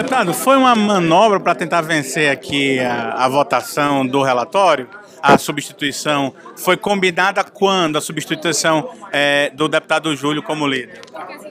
Deputado, foi uma manobra para tentar vencer aqui a, a votação do relatório? a substituição foi combinada quando a substituição é, do deputado Júlio como líder?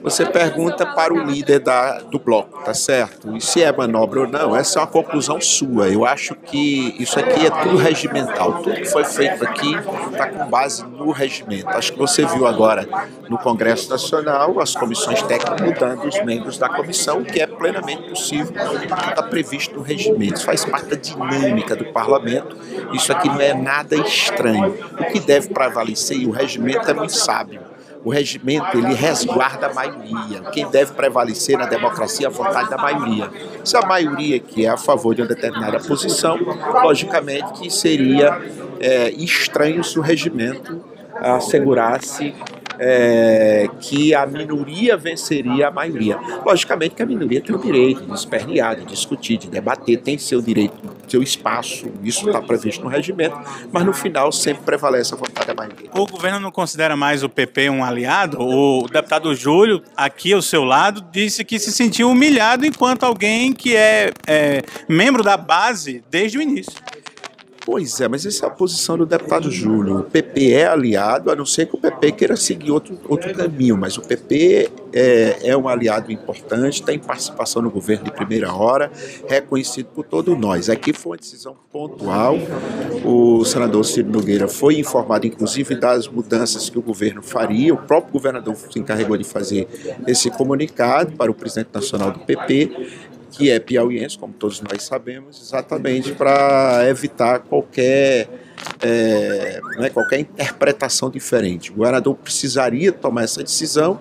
Você pergunta para o líder da, do bloco, tá certo? E se é manobra ou não, essa é uma conclusão sua. Eu acho que isso aqui é tudo regimental. Tudo que foi feito aqui está com base no regimento. Acho que você viu agora no Congresso Nacional as comissões técnicas mudando os membros da comissão, que é plenamente possível, está previsto no regimento. Isso faz parte da dinâmica do parlamento. Isso aqui não é nada estranho. O que deve prevalecer, e o regimento é muito sábio, o regimento ele resguarda a maioria. Quem deve prevalecer na democracia é a vontade da maioria. Se a maioria que é a favor de uma determinada posição, logicamente que seria é, estranho se o regimento assegurasse é, que a minoria venceria a maioria. Logicamente que a minoria tem o direito de espernear, de discutir, de debater, tem seu direito, seu espaço, isso está previsto no regimento, mas no final sempre prevalece a vontade O governo não considera mais o PP um aliado? O deputado Júlio, aqui ao seu lado, disse que se sentiu humilhado enquanto alguém que é, é membro da base desde o início. Pois é, mas essa é a posição do deputado Júlio. O PP é aliado, a não ser que o PP queira seguir outro, outro caminho, mas o PP é, é um aliado importante, tem participação no governo de primeira hora, reconhecido por todos nós. Aqui foi uma decisão pontual, o senador Ciro Nogueira foi informado, inclusive, das mudanças que o governo faria, o próprio governador se encarregou de fazer esse comunicado para o presidente nacional do PP, que é piauiense, como todos nós sabemos, exatamente para evitar qualquer, é, né, qualquer interpretação diferente. O governador precisaria tomar essa decisão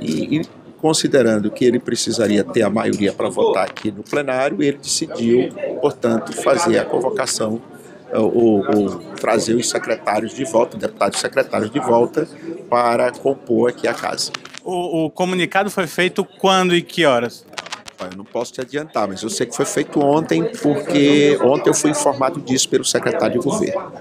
e, e considerando que ele precisaria ter a maioria para votar aqui no plenário, ele decidiu, portanto, fazer a convocação ou, ou, trazer os secretários de volta, deputados secretários de volta, para compor aqui a casa. O, o comunicado foi feito quando e que horas? Eu não posso te adiantar, mas eu sei que foi feito ontem, porque ontem eu fui informado disso pelo secretário de governo.